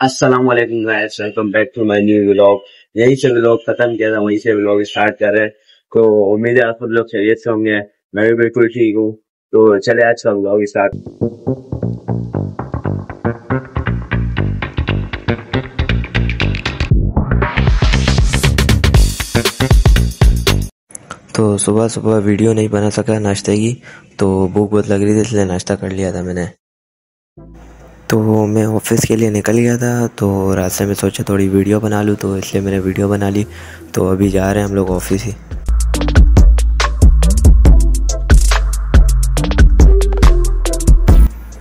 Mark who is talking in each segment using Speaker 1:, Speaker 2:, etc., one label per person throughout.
Speaker 1: वालेकुम guys welcome back to my new vlog यहीं से व्लॉग खत्म किया था, वहीं से व्लॉग स्टार्ट कर रहे हैं। तो उम्मीद है आप सब लोग खैरियत से होंगे। मैं भी बिल्कुल ठीक हूँ। तो चले आज का व्लॉग स्टार्ट
Speaker 2: तो सुबह सुबह वीडियो नहीं बना सका नाश्ते की तो भूख बहुत लग रही थी, इसलिए नाश्ता कर लिया था मैंने। तो मैं ऑफ़िस के लिए निकल गया था तो रास्ते में सोचा थोड़ी वीडियो बना लूँ तो इसलिए मैंने वीडियो बना ली। तो अभी जा रहे हैं हम लोग ऑफ़िस ही।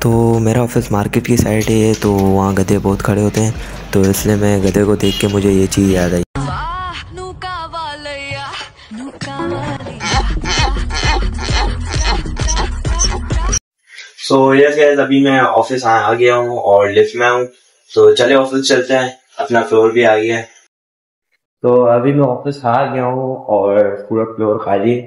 Speaker 2: तो मेरा ऑफ़िस मार्केट की साइड है तो वहाँ गधे बहुत खड़े होते हैं। तो इसलिए मैं गधे को देख के मुझे ये चीज़ याद आई।
Speaker 1: सो यस गाइस अभी मैं ऑफ़िस आ, आ गया हूँ और लिफ्ट में हूँ। तो चले ऑफ़िस चलते हैं। अपना फ्लोर भी आ गया है। तो अभी मैं ऑफ़िस आ गया हूँ और पूरा फ्लोर खाली।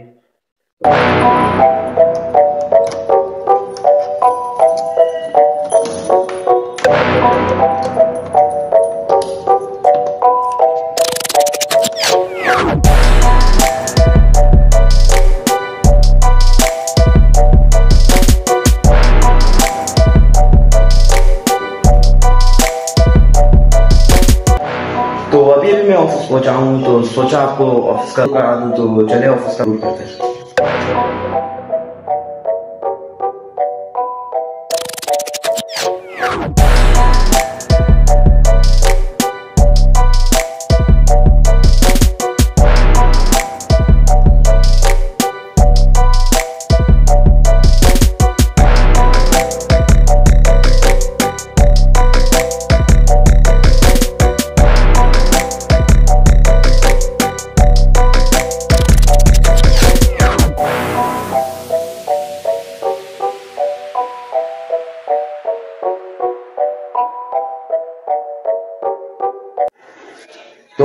Speaker 1: ऑफ़िस पहुँचा तो सोचा आपको ऑफ़िस का करा दूँ तो चले ऑफ़िस का करते हैं।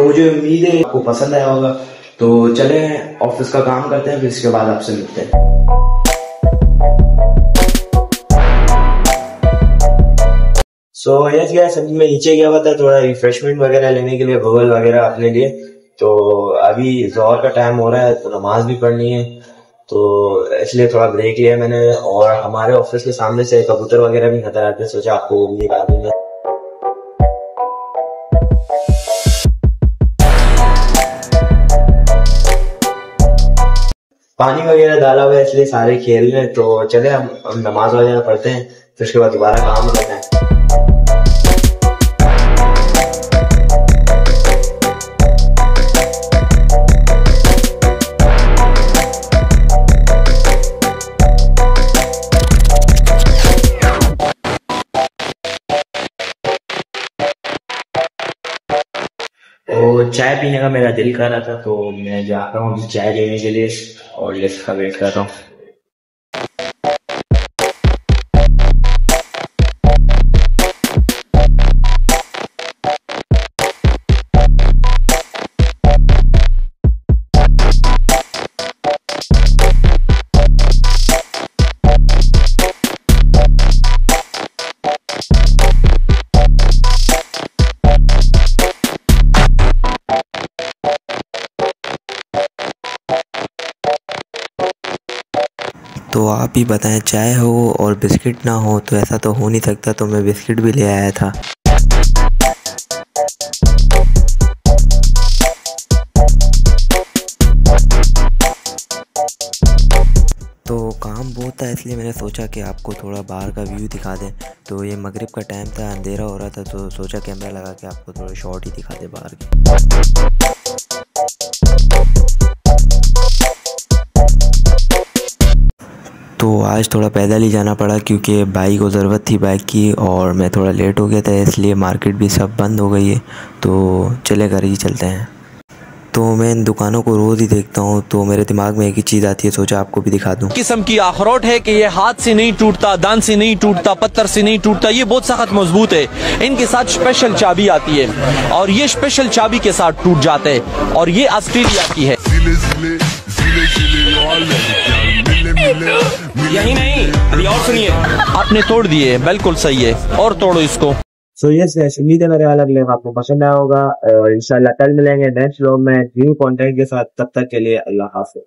Speaker 1: तो मुझे उम्मीद है आपको पसंद आया होगा। तो चले, ऑफ़िस का काम करते हैं, फिर इसके बाद आपसे मिलते हैं। सो यस गया अभी मैं नीचे गया हुआ था, थोड़ा रिफ्रेशमेंट वगैरह लेने के लिए बबल वगैरह अपने लिए। तो अभी जोहर का टाइम हो रहा है तो नमाज़ भी पढ़नी है। तो इसलिए थोड़ा ब्रेक लिया मैंने, और हमारे ऑफ़िस के सामने से कबूतर वगैरह भी नज़र आते सोचा आपको भी पानी वगैरह डाला हुआ है, इसलिए सारे खेल रहे हैं तो चले हम नमाज़ वगैरह पढ़ते हैं, फिर उसके बाद दोबारा काम करते हैं। चाय पीने का मेरा दिल कर रहा था तो मैं जा रहा हूँ अभी चाय लेने के लिए और लिफ्ट का वेट कर रहा हूँ।
Speaker 2: तो आप ही बताएँ, चाय हो और बिस्किट ना हो तो ऐसा तो हो नहीं सकता तो मैं बिस्किट भी ले आया था। तो काम बहुत था, इसलिए मैंने सोचा कि आपको थोड़ा बाहर का व्यू दिखा दें। तो ये मगरिब का टाइम था, अंधेरा हो रहा था तो सोचा कैमरा लगा के आपको थोड़ा शॉर्ट ही दिखा दें बाहर की। तो आज थोड़ा पैदल ही जाना पड़ा क्योंकि बाइक को ज़रूरत थी बाइक की और मैं थोड़ा लेट हो गया था इसलिए मार्केट भी सब बंद हो गई है तो चले घर ही चलते हैं तो मैं इन दुकानों को रोज़ ही देखता हूँ तो मेरे दिमाग में एक ही चीज़ आती है सोचा आपको भी दिखा दूँ
Speaker 3: किस्म की अखरोट है कि ये हाथ से नहीं टूटता दान से नहीं टूटता पत्थर से नहीं टूटता ये बहुत सख्त मज़बूत है इनके साथ स्पेशल चाबी आती है और ये स्पेशल चाबी के साथ टूट जाते हैं और ये ऑस्ट्रेलिया की है
Speaker 4: zile zile oale mile mile
Speaker 3: यही नहीं, अभी और सुनिए। आपने तोड़ दिए, बिल्कुल सही है, और तोड़ो इसको।
Speaker 1: सो यस गैस उम्मीद है मेरे अलग लेग आपको पसंद आया होगा, और इंशाल्लाह कल मिलेंगे नेक्स्ट व्लॉग में न्यू कंटेंट के साथ, तब तक के लिए अल्लाह हाफिज।